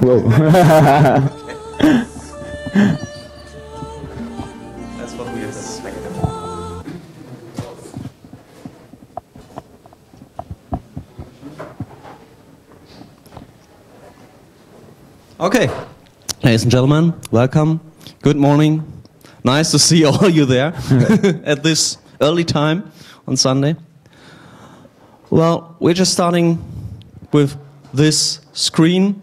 Whoa. That's what we expected. Okay, ladies and gentlemen, welcome. Good morning. Nice to see all you there at this early time on Sunday. Well, we're just starting with this screen.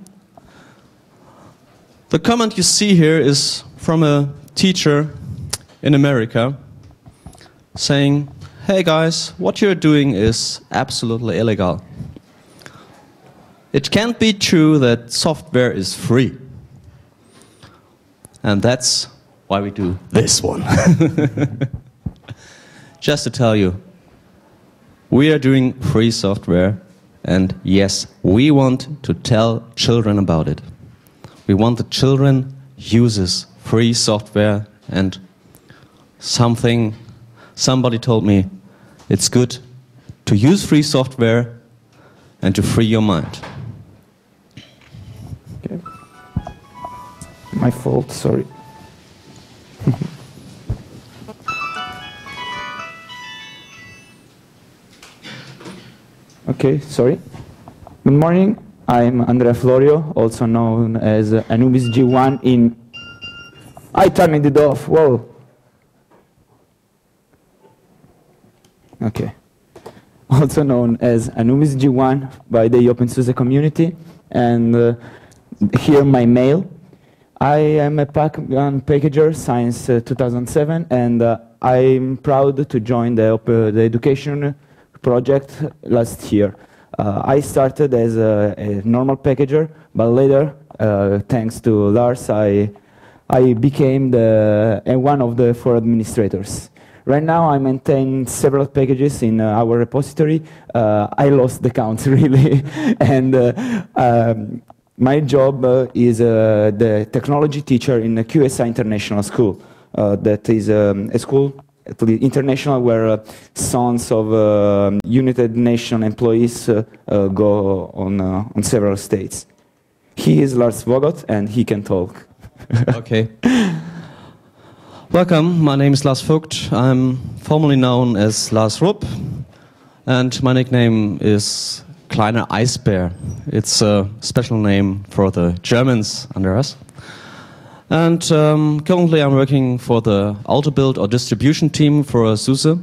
The comment you see here is from a teacher in America saying, Hey guys, what you're doing is absolutely illegal. It can't be true that software is free. And that's why we do this one. Just to tell you, we are doing free software, and yes, we want to tell children about it. We want the children uses free software and something somebody told me it's good to use free software and to free your mind. Okay. My fault, sorry. okay, sorry. Good morning. I'm Andrea Florio, also known as Anubis G1 in... I turned it off, whoa. Okay. Also known as Anubis G1 by the OpenSUSE community. And uh, here my mail. I am a Packman packager since uh, 2007, and uh, I'm proud to join the, the education project last year. Uh, I started as a, a, normal packager, but later, uh, thanks to Lars, I, I became the, one of the four administrators. Right now, I maintain several packages in uh, our repository. Uh, I lost the count, really. and um, my job is the technology teacher in the QSI International School. that is um, a school international where uh, sons of uh, United Nations employees uh, go on, on several states. He is Lars Vogt and he can talk. okay. Welcome, my name is Lars Vogt. I'm formerly known as Lars Rupp and my nickname is Kleiner Eisbär. It's a special name for the Germans under us. And um, currently I'm working for the auto build or distribution team for SUSE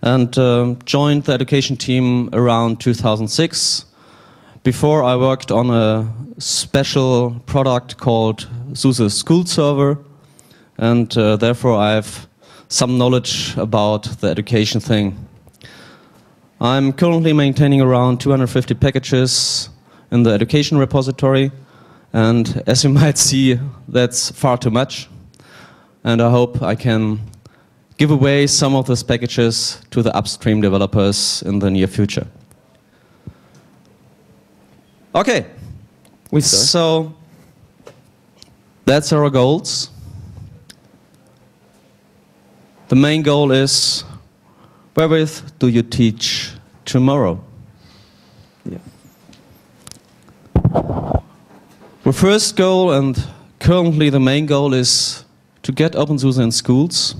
and uh, joined the education team around 2006. Before I worked on a special product called SUSE School Server and uh, therefore I have some knowledge about the education thing. I'm currently maintaining around 250 packages in the education repository and as you might see, that's far too much. And I hope I can give away some of those packages to the upstream developers in the near future. Okay. We so that's our goals. The main goal is wherewith do you teach tomorrow? Yeah. The first goal and currently the main goal is to get OpenSUSE in schools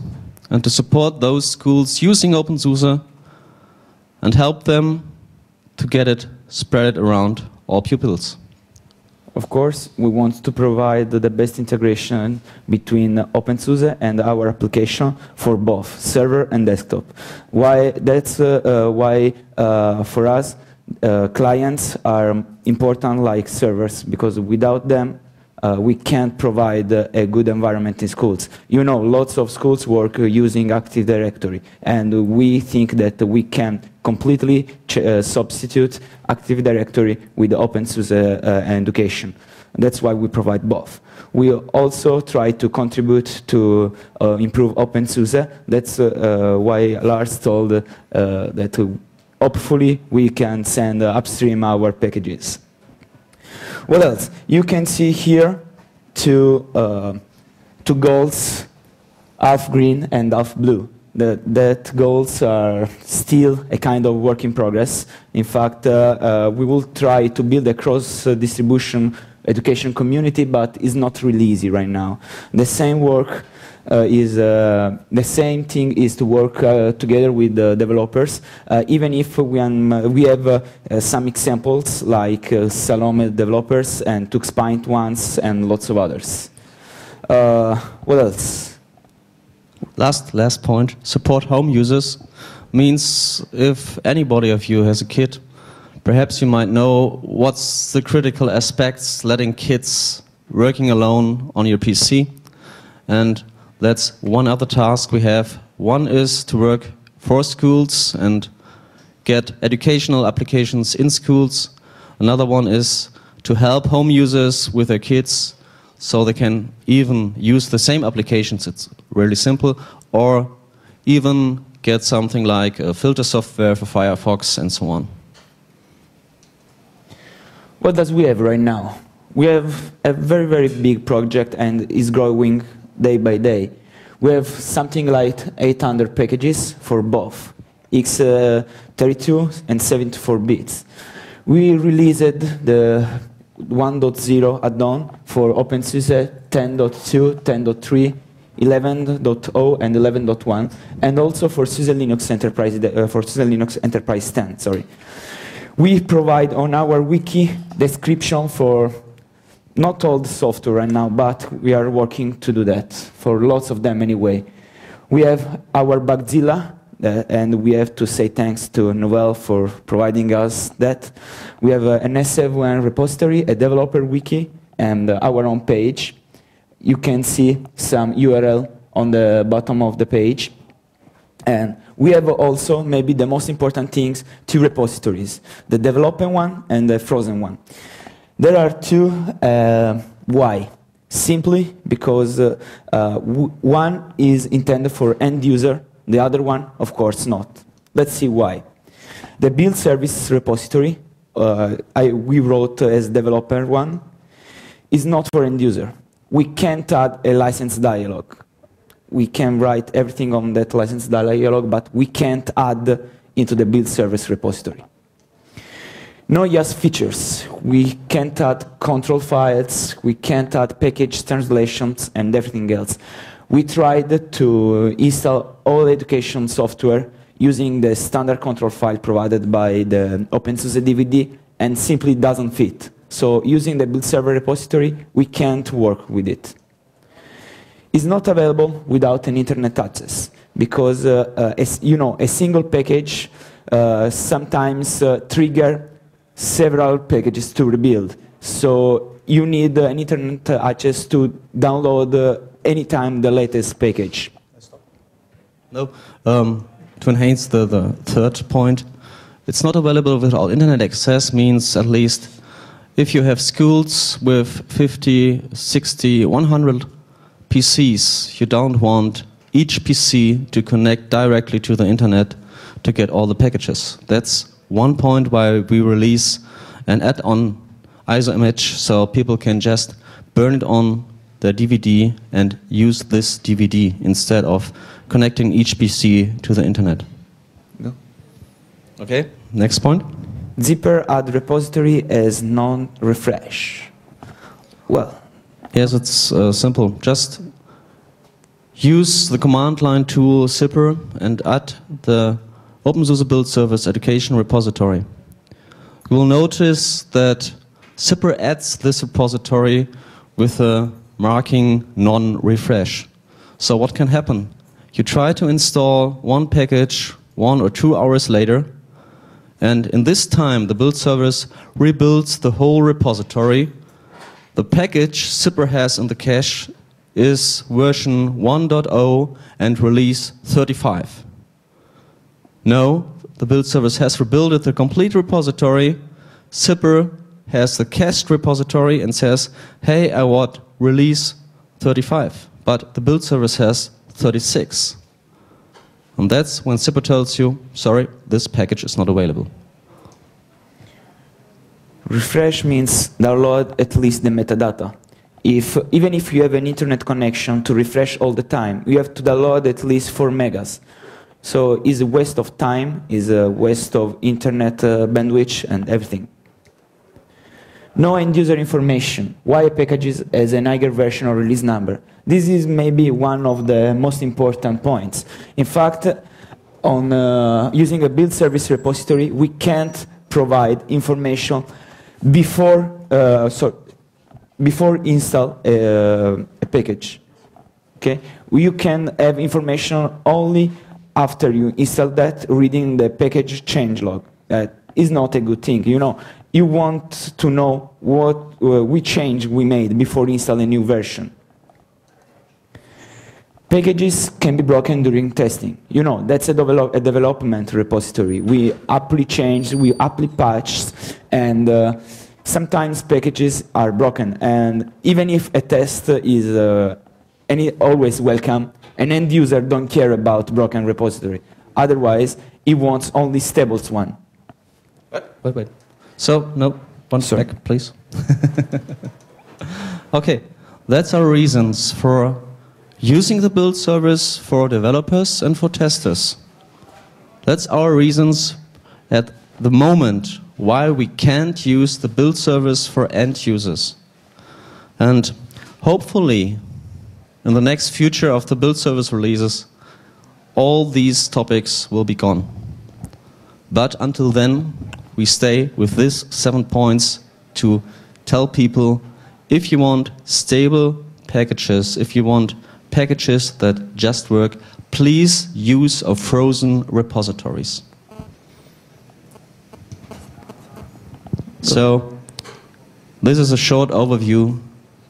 and to support those schools using OpenSUSE and help them to get it spread around all pupils. Of course, we want to provide the best integration between OpenSUSE and our application for both server and desktop. Why? That's uh, uh, why uh, for us uh, clients are important like servers because without them uh, we can't provide a good environment in schools. You know, lots of schools work using Active Directory, and we think that we can completely uh, substitute Active Directory with OpenSUSE uh, education. That's why we provide both. We also try to contribute to improve OpenSUSE. That's why Lars told that hopefully we can send uh, upstream our packages. What else? You can see here two, uh, two goals half green and half blue. The, that goals are still a kind of work in progress. In fact, uh, uh, we will try to build a cross-distribution education community, but it's not really easy right now. The same work uh, is uh, the same thing is to work uh, together with the developers, uh, even if we, um, we have some examples like Salome developers and TuxPaint ones and lots of others. what else? Last last point support home users means if anybody of you has a kid perhaps you might know what's the critical aspects letting kids working alone on your pc and that's one other task we have. One is to work for schools and get educational applications in schools. Another one is to help home users with their kids so they can even use the same applications. It's really simple, or even get something like a filter software for Firefox and so on. What does we have right now? We have a very, very big project and is growing day by day. We have something like 800 packages for both x32 uh, and 74 bits. We released the 1.0 add-on for OpenSUSE 10.2, 10.3, 11.0 and 11.1, and also for SUSE Linux Enterprise uh, for SUSE Linux Enterprise 10. Sorry, we provide on our wiki description for not all the software right now, but we are working to do that for lots of them anyway. We have our Bugzilla uh, and we have to say thanks to Novell for providing us that. We have uh, an SVN repository, a developer wiki, and uh, our own page. You can see some URL on the bottom of the page. And we have also, maybe the most important things, two repositories, the developing one and the frozen one. There are two, uh, why? Simply because uh, uh, one is intended for end user the other one, of course, not. Let's see why. The build service repository, uh, I, we wrote as developer one, is not for end user. We can't add a license dialog. We can write everything on that license dialog, but we can't add into the build service repository. No YaST features. We can't add control files, we can't add package translations, and everything else we tried to install all education software using the standard control file provided by the OpenSUSE DVD and simply doesn't fit. So using the build server repository, we can't work with it. It's not available without an internet access because uh, uh, as, you know a single package uh, sometimes uh, trigger several packages to rebuild. So you need an internet access to download uh, anytime the latest package. No, um, to enhance the, the third point, it's not available without internet access means at least if you have schools with 50, 60, 100 PCs, you don't want each PC to connect directly to the internet to get all the packages. That's one point why we release an add-on ISO image so people can just burn it on the DVD and use this DVD instead of connecting each PC to the internet. No. Okay, next point. Zypper add repository as non-refresh. Well. Yes, it's uh, simple. Just use the command line tool zypper and add the OpenSUSE Build Service Education repository. You will notice that Zypper adds this repository with a marking non-refresh. So what can happen? You try to install one package one or two hours later, and in this time the build service rebuilds the whole repository. The package Zypper has in the cache is version 1.0 and release 35. No, the build service has rebuilt the complete repository. Zypper has the cached repository and says, hey, I want release 35, but the build service has 36. And that's when Zypper tells you, sorry, this package is not available. Refresh means download at least the metadata. if even if you have an internet connection to refresh all the time, you have to download at least 4 megas. So it's a waste of time, is a waste of internet uh, bandwidth and everything. No end user information. Why a package has an higher version or release number? This is maybe one of the most important points. In fact, on uh, using a build service repository, we can't provide information before, uh, so before install uh, a package. Okay, you can have information only after you install that, reading the package change log. That is not a good thing. You know, you want to know what uh, we change we made before installing a new version. Packages can be broken during testing. You know, that's a, develop, a development repository. We apply change, we apply patches, and uh, sometimes packages are broken. And even if a test is uh, any, always welcome, an end user don't care about broken repository. Otherwise, he wants only stable one. Wait, wait, wait. So, no, one Sorry. back, please. okay, that's our reasons for using the build service for developers and for testers. That's our reasons at the moment why we can't use the build service for end users. And hopefully, in the next future of the build service releases, all these topics will be gone. But until then, we stay with these seven points to tell people if you want stable packages, if you want packages that just work, please use of frozen repositories. So, this is a short overview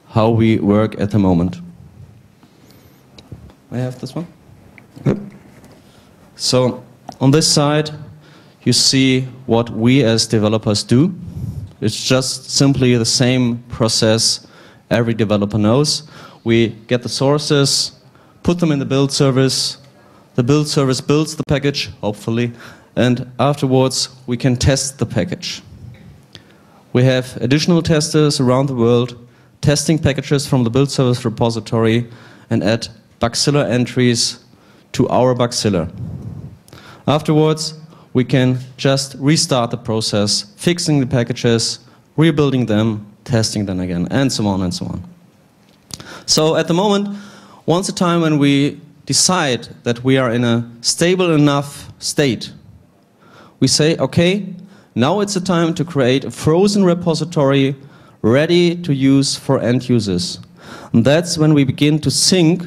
how we work at the moment. I have this one? Yep. So, on this side, you see what we as developers do. It's just simply the same process every developer knows. We get the sources, put them in the build service, the build service builds the package, hopefully, and afterwards we can test the package. We have additional testers around the world testing packages from the build service repository and add Bugzilla entries to our Bugzilla. Afterwards, we can just restart the process, fixing the packages, rebuilding them, testing them again, and so on and so on. So at the moment, once a time when we decide that we are in a stable enough state, we say, okay, now it's a time to create a frozen repository ready to use for end users. And that's when we begin to sync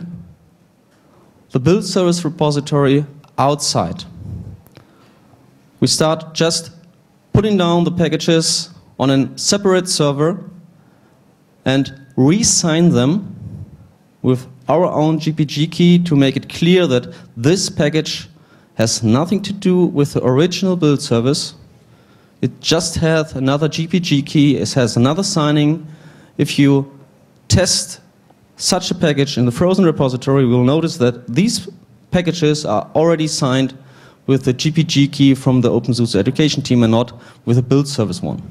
the build service repository outside. We start just putting down the packages on a separate server and re-sign them with our own GPG key to make it clear that this package has nothing to do with the original build service. It just has another GPG key, it has another signing. If you test such a package in the frozen repository, you will notice that these packages are already signed with the GPG key from the OpenSUSE education team and not with a build service one.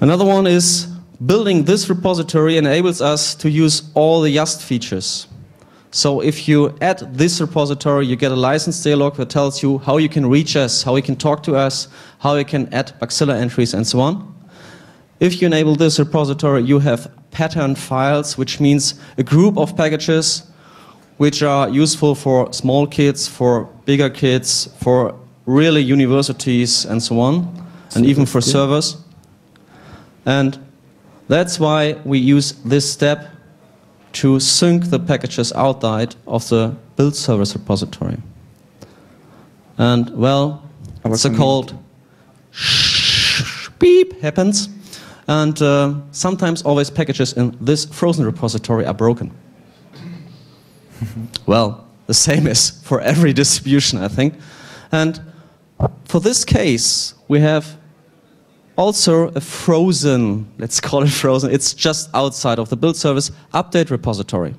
Another one is building this repository enables us to use all the Yast features. So if you add this repository, you get a license dialog that tells you how you can reach us, how you can talk to us, how you can add Bugzilla entries and so on. If you enable this repository, you have pattern files, which means a group of packages which are useful for small kids, for bigger kids, for really universities and so on, and even for servers. And that's why we use this step to sync the packages outside of the build service repository. And well, Our it's a called beep happens. And uh, sometimes always packages in this frozen repository are broken. well, the same is for every distribution, I think. And for this case, we have also a frozen, let's call it frozen, it's just outside of the build service update repository.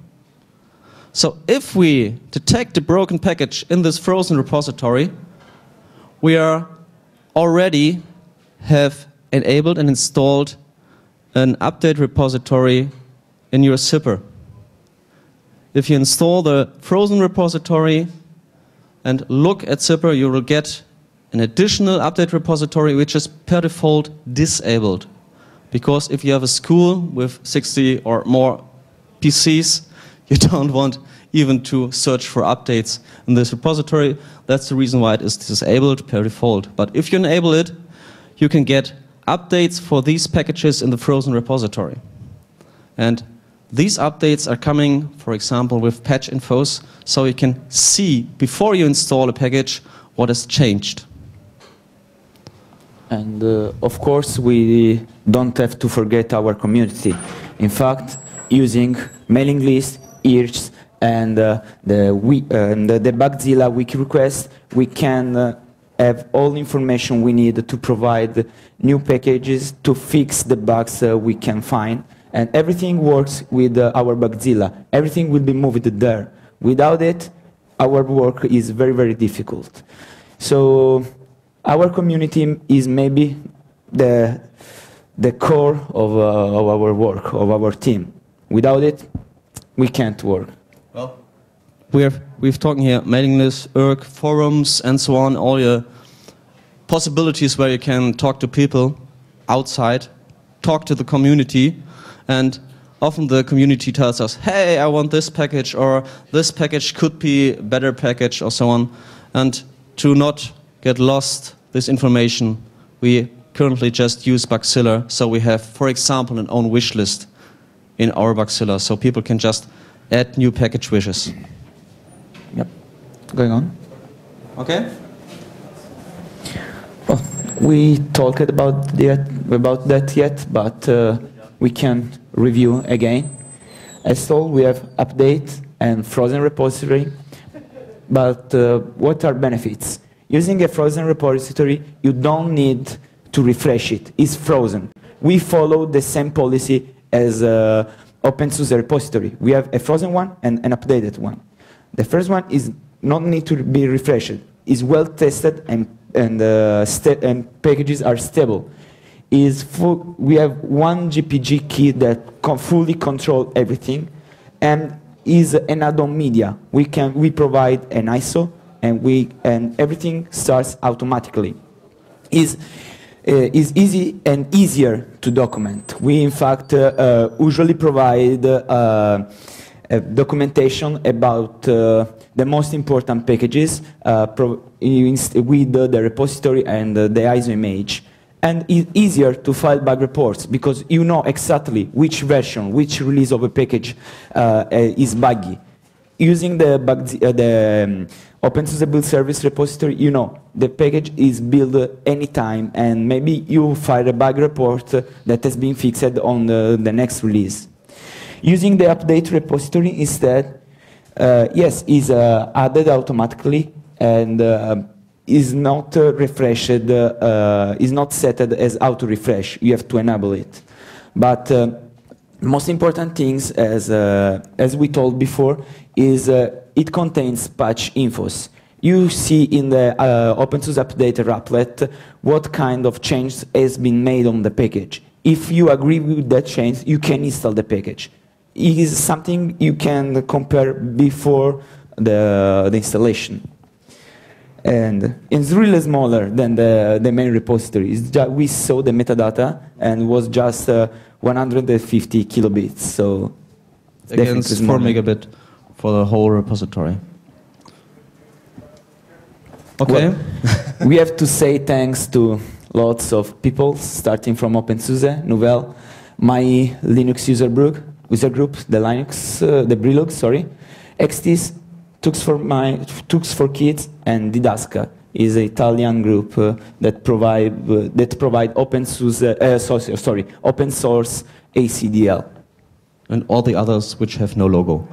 So if we detect a broken package in this frozen repository, we are already have enabled and installed an update repository in your zypper. If you install the frozen repository and look at zypper, you will get an additional update repository which is per default disabled. Because if you have a school with 60 or more PCs, you don't want even to search for updates in this repository. That's the reason why it is disabled per default. But if you enable it, you can get updates for these packages in the frozen repository. And these updates are coming, for example, with patch infos, so you can see before you install a package what has changed. And uh, of course, we don't have to forget our community. In fact, using mailing lists, IRCs, and uh, the, we, uh, the, Bugzilla wiki request, we can uh, have all the information we need to provide new packages to fix the bugs uh, we can find. And everything works with uh, our Bugzilla. Everything will be moved there. Without it, our work is very, very difficult. So our community is maybe the, the core of, uh, of our work, of our team. Without it, we can't work. Well, we have we've talking here mailing lists, IRC, forums, and so on. All your possibilities where you can talk to people outside, talk to the community, and often the community tells us, "Hey, I want this package," or "This package could be a better package," or so on. And to not get lost this information, we currently just use Bugzilla. So we have, for example, an own wish list in our Bugzilla, so people can just add new package wishes. Yep. Going on. Okay. Well, we talked about that, about that yet, but uh, we can review again. As told, we have update and frozen repository. But uh, what are benefits? Using a frozen repository, you don't need to refresh it. It's frozen. We follow the same policy as uh, OpenSUSE repository. We have a frozen one and an updated one. The first one is not need to be refreshed. It's well tested and and, uh, and packages are stable. Is full, we have one GPG key that fully control everything, and is an add-on media. We can we provide an ISO and we and everything starts automatically. Is uh, is easy and easier to document. We, in fact, uh, uh, usually provide documentation about the most important packages with the repository and the ISO image and it's easier to file bug reports because you know exactly which version, which release of a package uh, is buggy. Using the, bug, uh, the um, OpenSUSE build service repository, you know, the package is built anytime, and maybe you file a bug report that has been fixed on the, the next release. Using the update repository instead, uh, yes, is uh, added automatically and uh, is not uh, refreshed, uh, is not set as auto refresh. You have to enable it. But uh, most important things, as, as we told before, is it contains patch infos. You see in the uh, OpenSUSE update applet what kind of change has been made on the package. If you agree with that change, you can install the package. It is something you can compare before the, the installation. And it's really smaller than the, the main repository. Just, we saw the metadata and was just uh, 150 kilobits. So against 4 megabit for the whole repository. Okay. Well, we have to say thanks to lots of people, starting from OpenSUSE, Novell, my Linux user group, user group the Linux, uh, the Brilux, sorry, XTIS, Tux for my Tux for Kids, and Didasca is an Italian group uh, that provide uh, that provide open source, uh, sorry, open source ECDL. And all the others which have no logo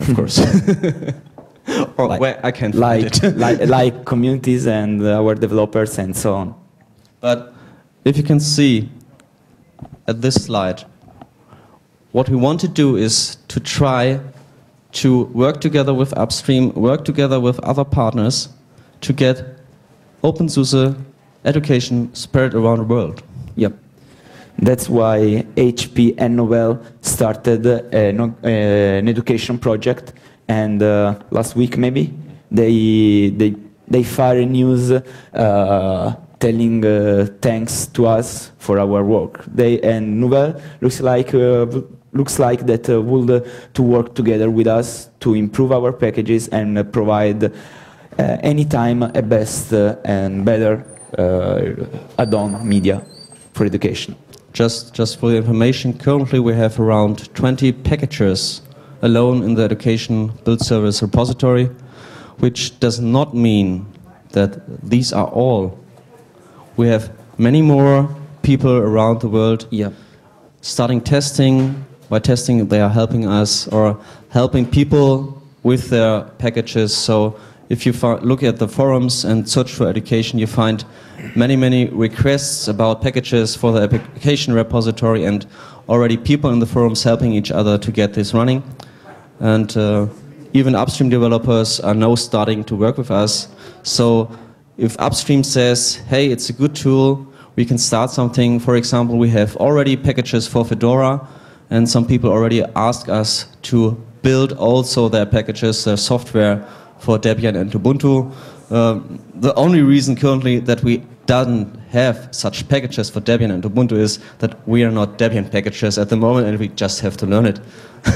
of course. or like, where I can like, like, like communities and our developers and so on. But if you can see at this slide, what we want to do is to try to work together with Upstream, work together with other partners to get OpenSUSE education spread around the world. Yep. That's why HP and Novell started an, an education project, and uh, last week maybe they they they fired news uh, telling uh, thanks to us for our work. They and Novell looks like uh, looks like that uh, would uh, to work together with us to improve our packages and uh, provide uh, anytime a best uh, and better uh, add-on media for education. Just, just for the information, currently we have around 20 packagers alone in the education build service repository, which does not mean that these are all. We have many more people around the world Yeah. starting testing. By testing, they are helping us or helping people with their packages. So if you look at the forums and search for education, you find many, many requests about packages for the application repository and already people in the forums helping each other to get this running. And uh, even upstream developers are now starting to work with us. So if upstream says, hey, it's a good tool, we can start something. For example, we have already packages for Fedora, and some people already ask us to build also their packages, their software for Debian and Ubuntu. Um, the only reason currently that we don't have such packages for Debian and Ubuntu is that we are not Debian packages at the moment, and we just have to learn it.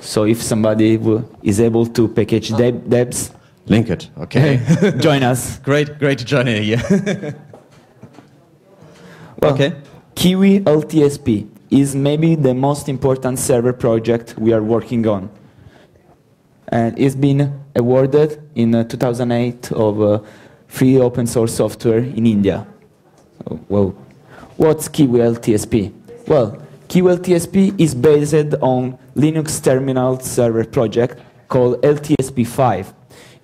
So if somebody is able to package deb- debs, Link it, okay? join us. great, great journey here. Well, Okay. Kiwi LTSP is maybe the most important server project we are working on. And it's been awarded in uh, 2008 of uh, free open source software in India. So, well, what's Kiwi LTSP? Well, Kiwi LTSP is based on Linux terminal server project called LTSP5.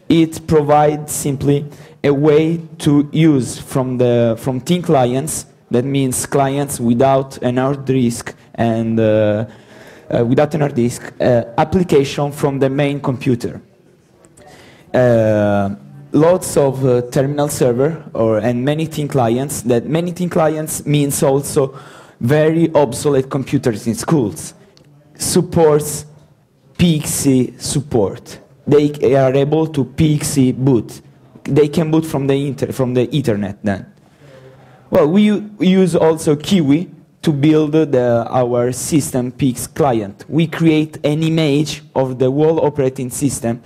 It provides simply a way to use from the from thin clients. That means clients without an hard disk and uh, uh, without an hard disk uh, application from the main computer. Uh, lots of uh, terminal server or and many thin clients. That many thin clients means also very obsolete computers in schools. Supports PXE support. They are able to PXE boot. They can boot from the inter from the Ethernet then. Well, we use also Kiwi to build the, our system PX client. We create an image of the whole operating system,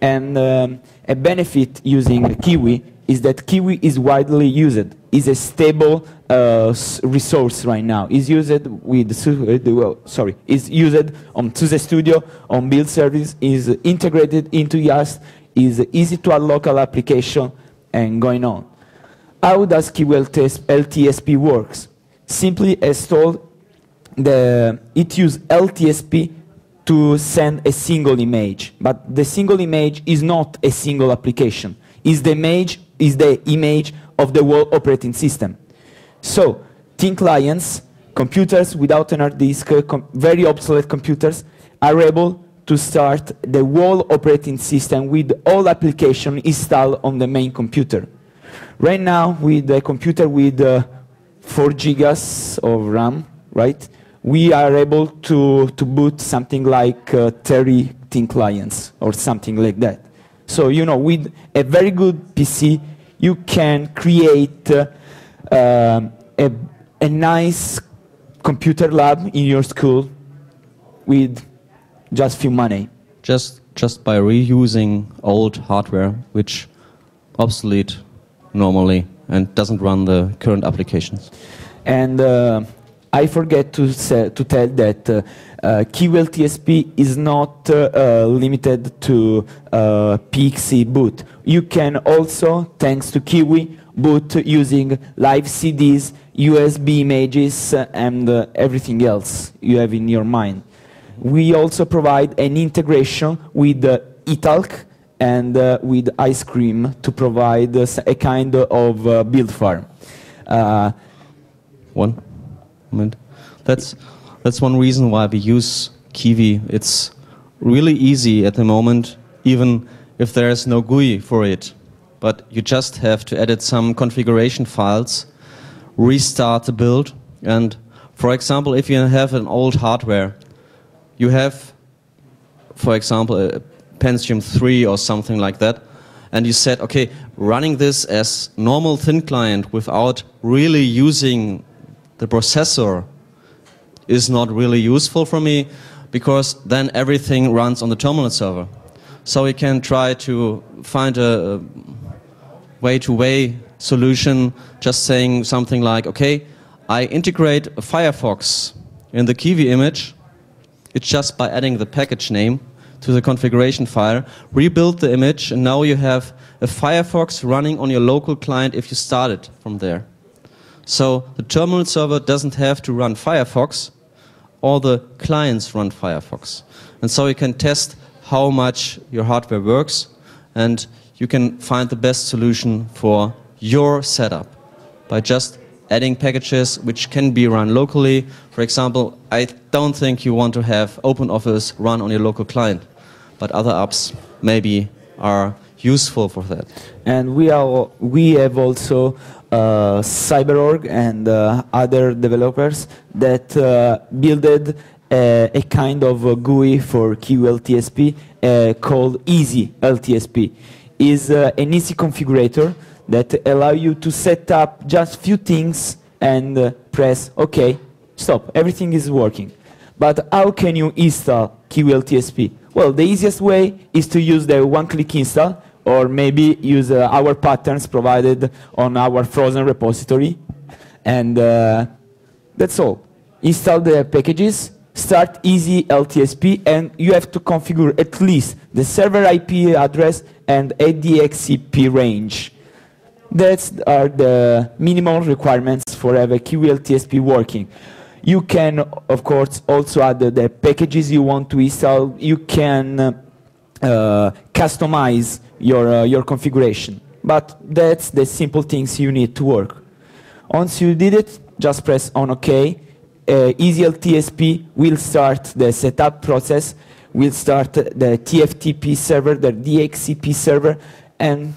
and um, a benefit using Kiwi is that Kiwi is widely used. is a stable uh, resource right now. Is used with uh, well, sorry, is used on SUSE Studio on build service. Is integrated into YAST. Is easy to add local application and going on. How does Kiwi LTS LTSP works? Simply install the it use LTSP to send a single image, but the single image is not a single application. Is the image is the image of the whole operating system. So, thin clients, computers without an hard disk, uh, very obsolete computers, are able to start the whole operating system with all application installed on the main computer. Right now, with a computer with uh, 4 gigas of RAM, right, we are able to, to boot something like uh, 30 thin clients or something like that. So, you know, with a very good PC, you can create uh, um, a, a nice computer lab in your school with just few money. just just by reusing old hardware which obsolete normally and doesn't run the current applications And uh, I forget to say, to tell that uh, uh, TSP is not uh, uh, limited to uh, PXE boot. You can also, thanks to Kiwi, boot using live CDs, USB images, uh, and uh, everything else you have in your mind. We also provide an integration with uh, iTALC and uh, with Icecream to provide a kind of uh, build farm. Uh, one moment. That's that's one reason why we use kiwi. It's really easy at the moment even if there is no GUI for it. But you just have to edit some configuration files restart the build and For example, if you have an old hardware, you have, for example, a Pentium 3 or something like that, and you said, okay, running this as normal thin client without really using the processor is not really useful for me because then everything runs on the terminal server. So we can try to find a way-to-way solution, just saying something like, okay, I integrate Firefox in the Kiwi image. It's just by adding the package name to the configuration file, rebuild the image, and now you have a Firefox running on your local client if you start it from there. So the terminal server doesn't have to run Firefox, all the clients run Firefox. And so you can test how much your hardware works and you can find the best solution for your setup by just adding packages which can be run locally. For example, I don't think you want to have OpenOffice run on your local client, but other apps maybe are useful for that. And we are we have also uh, CyberOrg and uh, other developers that uh, builded a, a, kind of a GUI for Kiwi LTSP uh, called Easy LTSP. is uh, an easy configurator that allow you to set up just few things and uh, press OK, stop, everything is working. But how can you install Kiwi LTSP? Well, the easiest way is to use the one-click install or maybe use uh, our patterns provided on our frozen repository. And uh, that's all. Install the packages, start easy LTSP, and you have to configure at least the server IP address and ADXCP range. That's are the minimal requirements for have a Kiwi LTSP working. You can, of course, also add the, the packages you want to install. You can uh, uh, customize your, uh, your configuration. But that's the simple things you need to work. Once you did it, just press on OK. Uh, EasyLTSP will start the setup process, will start the TFTP server, the DHCP server, and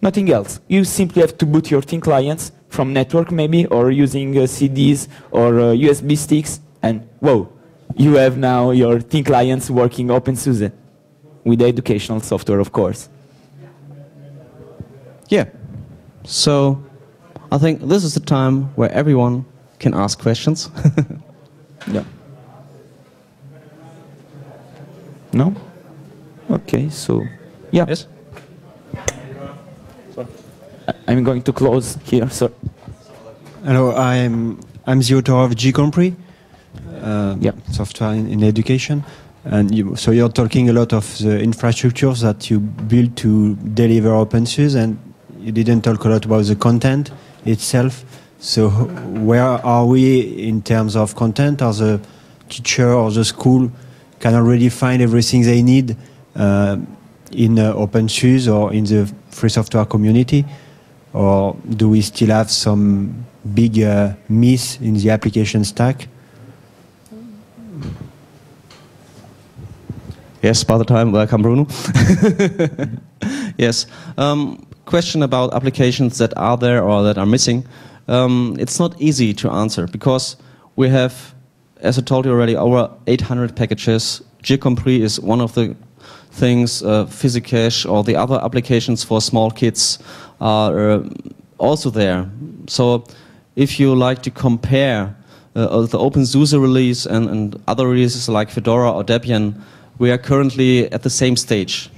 nothing else. You simply have to boot your thin clients from network maybe, or using uh, CDs or uh, USB sticks, and whoa, you have now your thin clients working OpenSUSE with educational software, of course. Yeah. So I think this is the time where everyone can ask questions. yeah. No? Okay, so yeah. Yes. I'm going to close here. So. Hello, I'm I'm the author of gCompris, uh, yeah. software in, in education. And you, so you're talking a lot of the infrastructures that you build to deliver OpenSUSE, and you didn't talk a lot about the content itself. So where are we in terms of content? Are the teacher or the school can already find everything they need uh, in uh, OpenSUSE or in the free software community? Or do we still have some big uh, miss in the application stack? Yes, by the time, welcome Bruno. yes, um, question about applications that are there or that are missing. Um, it's not easy to answer because we have, as I told you already, over 800 packages. gCompris is one of the things, uh, PhysiCache or the other applications for small kids are uh, also there. So if you like to compare uh, the OpenSUSE release and, and other releases like Fedora or Debian, we are currently at the same stage.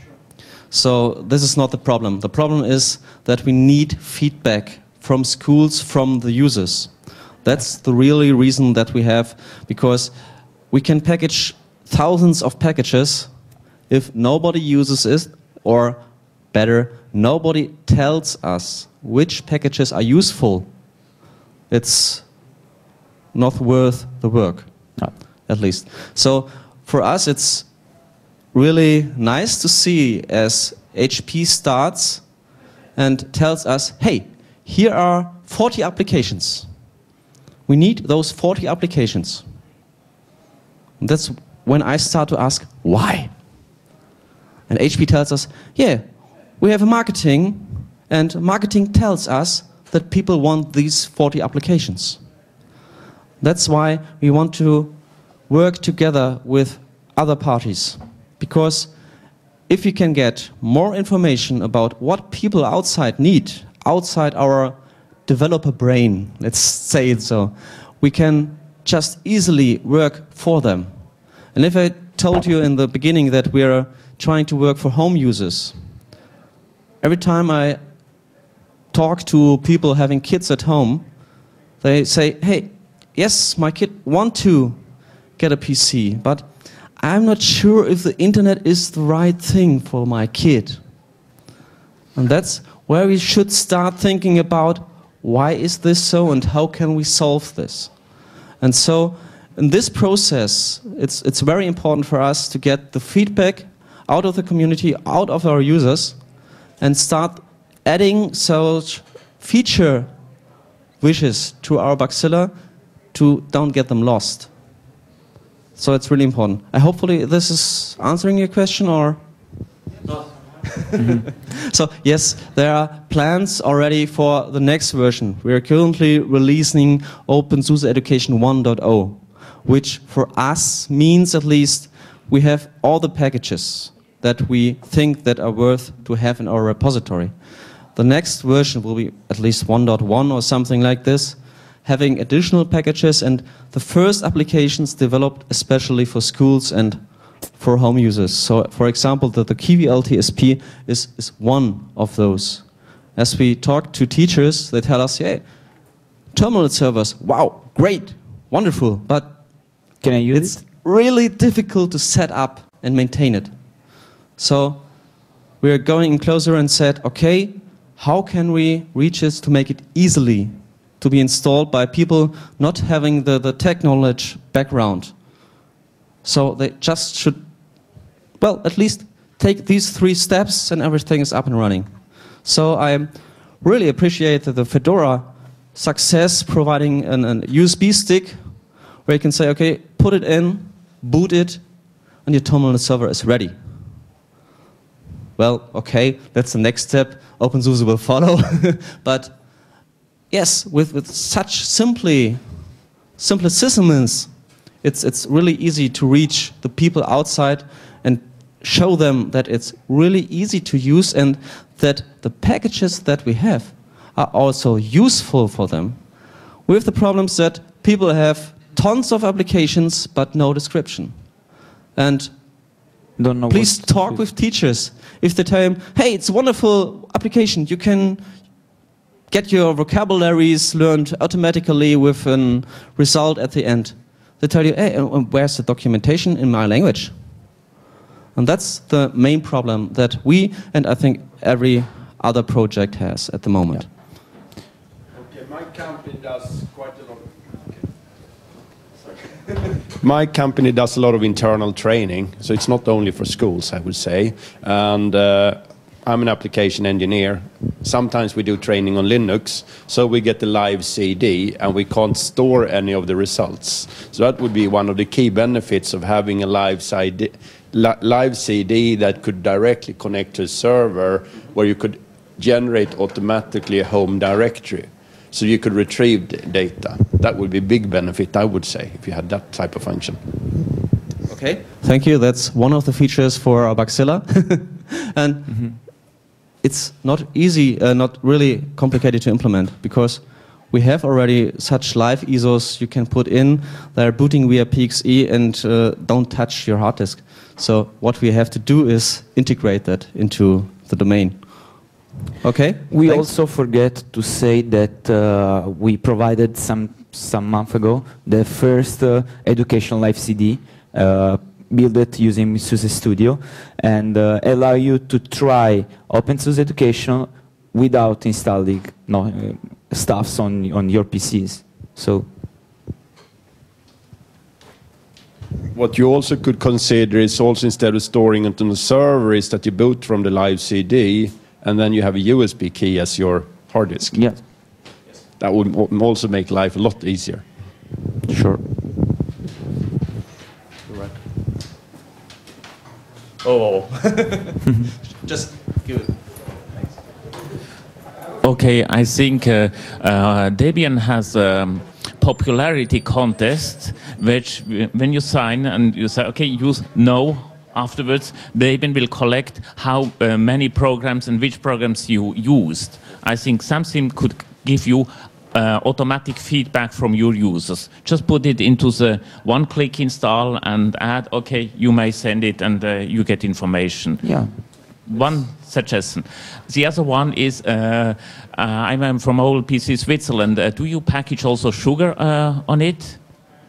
So this is not the problem. The problem is that we need feedback from schools, from the users. That's the really reason that we have, because we can package thousands of packages if nobody uses it, or better, nobody tells us which packages are useful. It's not worth the work, no. at least. So for us, it's really nice to see as HP starts and tells us, hey, here are 40 applications. We need those 40 applications. That's when I start to ask, why? And HP tells us, yeah, we have a marketing, and marketing tells us that people want these 40 applications. That's why we want to work together with other parties. Because if we can get more information about what people outside need, outside our developer brain, let's say it so, we can just easily work for them. And if I told you in the beginning that we are trying to work for home users, every time I talk to people having kids at home, they say, hey, yes, my kid want to get a PC, but I'm not sure if the internet is the right thing for my kid. And that's where we should start thinking about why is this so and how can we solve this? And so in this process, it's, it's very important for us to get the feedback out of the community, out of our users, and start adding such feature wishes to our Bugzilla to don't get them lost. So it's really important. I hopefully this is answering your question or so yes, there are plans already for the next version. We are currently releasing OpenSUSE Education 1.0, which for us means at least we have all the packages that we think that are worth to have in our repository. The next version will be at least 1.1 or something like this, having additional packages and the first applications developed especially for schools and for home users. So, for example, the, the Kiwi LTSP is, is one of those. As we talk to teachers, they tell us, yeah, terminal servers, wow, great, wonderful, but Can I use it's it? really difficult to set up and maintain it. So we are going in closer and said, okay, how can we reach this to make it easily to be installed by people not having the, the tech knowledge background? So they just should, well, at least take these three steps and everything is up and running. So I really appreciate the Fedora success providing an, an USB stick where you can say, okay, put it in, boot it, and your terminal server is ready. Well, okay, that's the next step. OpenSUSE will follow. but yes, with, with such simply, simple systems, it's, it's really easy to reach the people outside and show them that it's really easy to use and that the packages that we have are also useful for them. We have the problems that people have tons of applications but no description. And Don't know. please what talk with teachers. If they tell them, hey, it's a wonderful application, you can get your vocabularies learned automatically with a result at the end. They tell you, hey, uh, where's the documentation in my language? And that's the main problem that we, and I think every other project has at the moment. Okay, my company does quite a lot of. My company does a lot of internal training, so it's not only for schools, I would say. And uh, I'm an application engineer. Sometimes we do training on Linux, so we get the live CD and we can't store any of the results. So that would be one of the key benefits of having a live CD, live CD that could directly connect to a server where you could generate automatically a home directory. So you could retrieve data. That would be a big benefit, I would say, if you had that type of function. Okay. Thank you. That's one of the features for our Bugzilla. and it's not easy, uh, not really complicated to implement because we have already such live ISOs you can put in. They're booting via PXE and uh, don't touch your hard disk. So what we have to do is integrate that into the domain. Okay. We Thanks. also forget to say that uh, we provided some some month ago the first uh, educational live CD uh, built it using SUSE Studio and uh, allow you to try OpenSUSE Education without installing no, uh, stuffs on on your PCs. So What you also could consider is also instead of storing it on the server, is that you boot from the live CD and then you have a USB key as your hard disk. yes, That would also make life a lot easier. sure. Right. Oh. Just give it. Okay, I think uh, uh, Debian has um, popularity contest, which when you sign and you say, okay, you know afterwards, they even will collect how uh, many programs and which programs you used. I think something could give you uh, automatic feedback from your users. Just put it into the one-click install and add, okay, you may send it and uh, you get information. Yeah. One suggestion. The other one is, uh, uh I'm from OLPC Switzerland. Uh, do you package also sugar uh, on it?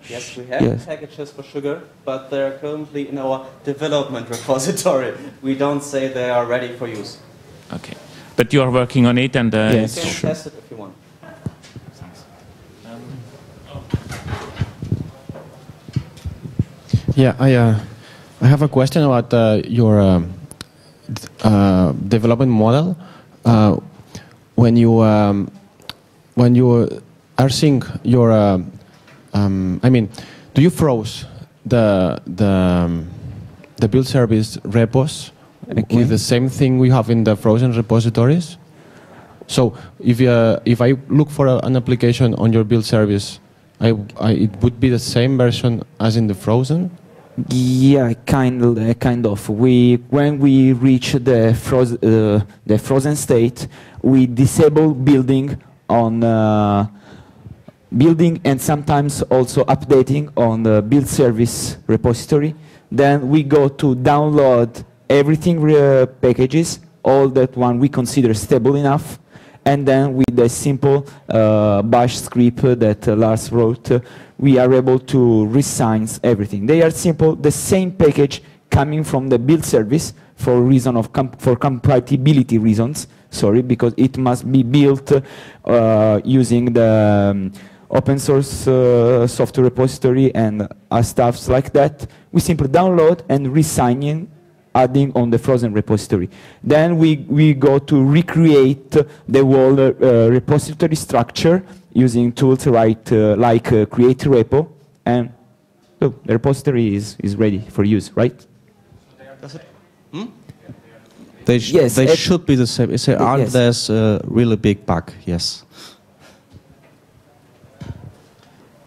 Yes, we have yes. packages for sugar, but they're currently in our development repository. We don't say they are ready for use. Okay. But you are working on it and... yes, you can sure. test it if you want. Yeah, I uh, I have a question about uh, your uh, uh, development model. Uh, when you um, when you are seeing your, uh, um, I mean, do you froze the the um, the build service repos Okay. with the same thing we have in the frozen repositories? So if uh, if I look for a, an application on your build service, I, I, it would be the same version as in the frozen. Yeah, kind of, uh, kind of. We when we reach the frozen uh, the frozen state, we disable building on uh, building and sometimes also updating on the build service repository. Then we go to download everything uh, packages, all that one we consider stable enough, and then with a simple uh, bash script that uh, Lars wrote, uh, we are able to resign everything. They are simple, the same package coming from the build service for reason of com for compatibility reasons. Sorry, because it must be built uh, using the um, open source uh, software repository and uh, stuffs like that. We simply download and resign adding on the frozen repository. Then we, we go to recreate the whole uh, repository structure using tools right, uh, like uh, createrepo, and so the repository is, is ready for use, right? That's it. Hmm? They, sh Yes, they should be the same. Is there, aren't Yes. there's a really big bug? Yes.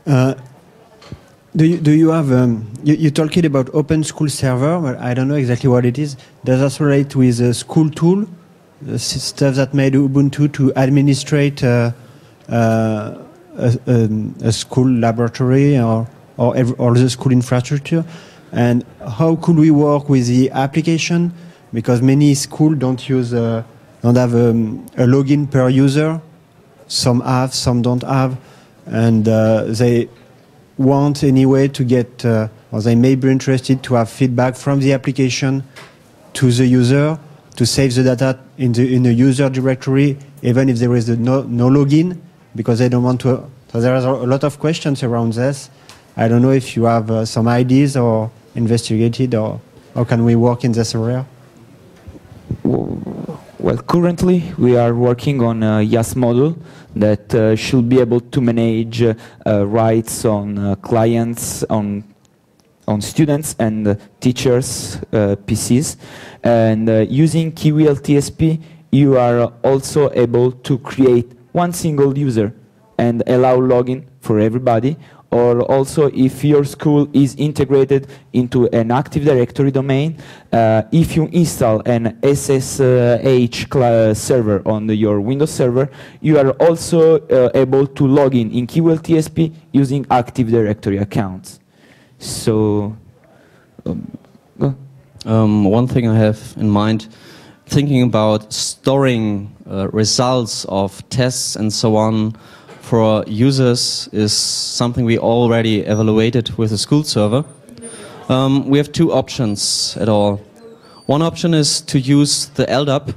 Uh, do you, do you have, um, you, you talking about open school server, but I don't know exactly what it is. Does that relate with a SchoolTool, the stuff that made Ubuntu to administrate uh, uh, a, um, a school laboratory or, or, ev or the school infrastructure? And how could we work with the application? Because many schools don't use, uh, don't have um, a login per user. Some have, some don't have, and uh, they want anyway to get, uh, or they may be interested to have feedback from the application to the user to save the data in the in the user directory, even if there is no, no login, because they don't want to. So there are a lot of questions around this. I don't know if you have uh, some ideas or investigated, or how can we work in this area? Well, currently we are working on a YaST model that uh, should be able to manage uh, rights on uh, clients, on on students and uh, teachers' uh, PCs. And using Kiwi LTSP, you are also able to create one single user and allow login for everybody. Or also, if your school is integrated into an Active Directory domain, uh, if you install an SSH server on the- your Windows server, you are also uh, able to log in in Kiwi LTSP using Active Directory accounts. So, um. Um, one thing I have in mind, thinking about storing uh, results of tests and so on for users is something we already evaluated with the school server. Um, we have two options at all. One option is to use the LDAP.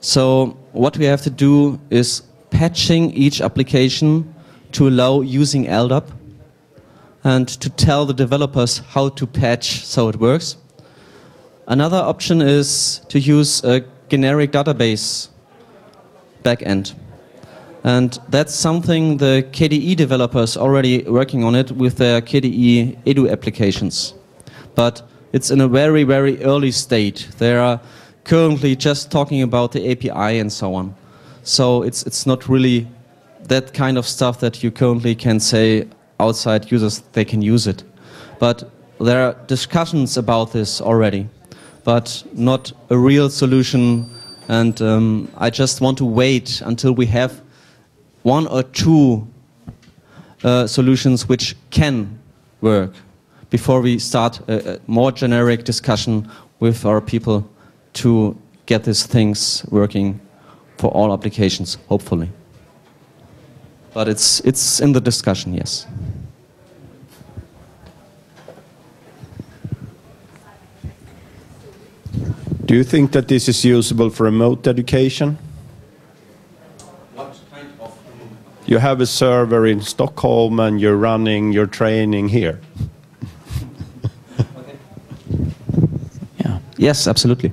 So what we have to do is patching each application to allow using LDAP and to tell the developers how to patch so it works. Another option is to use a generic database backend. And that's something the KDE developers already working on it with their KDE Edu applications. But it's in a very, very early state. They are currently just talking about the API and so on. So it's, it's not really that kind of stuff that you currently can say outside users they can use it. But there are discussions about this already, but not a real solution. And um, I just want to wait until we have one or two uh, solutions which can work before we start a, a more generic discussion with our people to get these things working for all applications, hopefully. But it's, it's in the discussion, yes. Do you think that this is usable for remote education? You have a server in Stockholm and you're running your training here. Yeah. Yes, absolutely.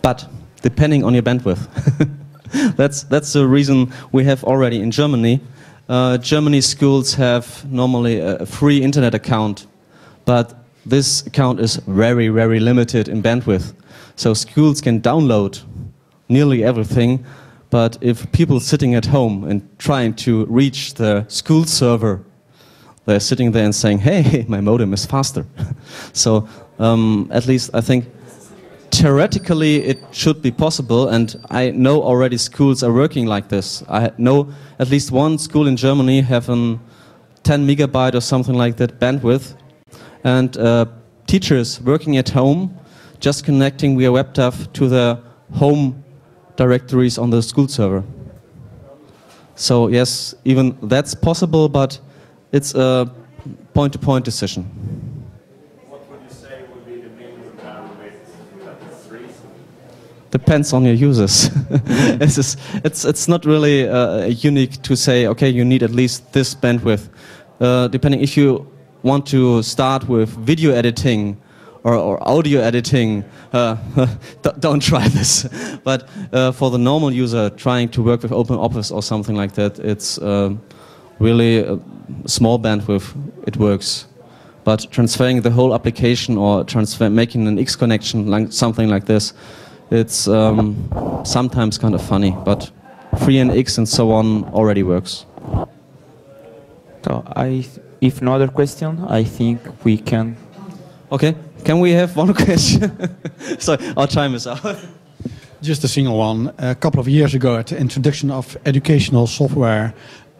But depending on your bandwidth. that's, that's the reason we have already in Germany. Uh, Germany schools have normally a free internet account, but this account is very, very limited in bandwidth. So schools can download nearly everything, but if people sitting at home and trying to reach the school server, they're sitting there and saying, hey, my modem is faster. so um, at least I think theoretically it should be possible, and I know already schools are working like this. I know at least one school in Germany have a 10 megabyte or something like that bandwidth, and uh, teachers working at home just connecting via WebDAV to the home directories on the school server. So yes, even that's possible, but it's a point-to-point -point decision. What would you say would be the minimum bandwidth that is reasonable? Depends on your users. it's, just, it's, it's not really uh, unique to say, okay, you need at least this bandwidth. Uh, depending if you want to start with video editing or, or audio editing, uh, don't try this. but uh, for the normal user trying to work with OpenOffice or something like that, it's uh, really a small bandwidth, it works. But transferring the whole application or transfer, making an X connection, like something like this, it's um, sometimes kind of funny, but FreeNX and so on already works. So I, if no other question, I think we can. Okay. Can we have one question? Sorry, our time is up. Just a single one. A couple of years ago, at the introduction of educational software,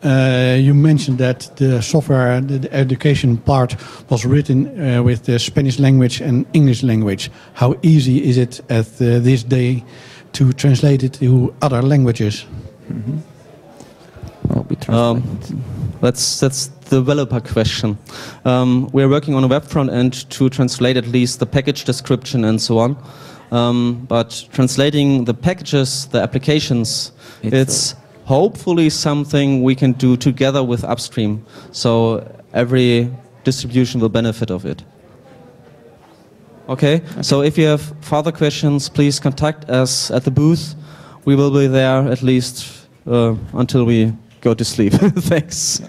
uh, you mentioned that the software, the, the education part, was written uh, with the Spanish language and English language. How easy is it at uh, this day to translate it to other languages? Mm -hmm. Um, that's that's the developer question. Um, we're working on a web front end to translate at least the package description and so on. Um, but translating the packages, the applications, it's, it's hopefully something we can do together with upstream. So every distribution will benefit of it. Okay, okay. so if you have further questions, please contact us at the booth. We will be there at least uh, until we go to sleep. Thanks.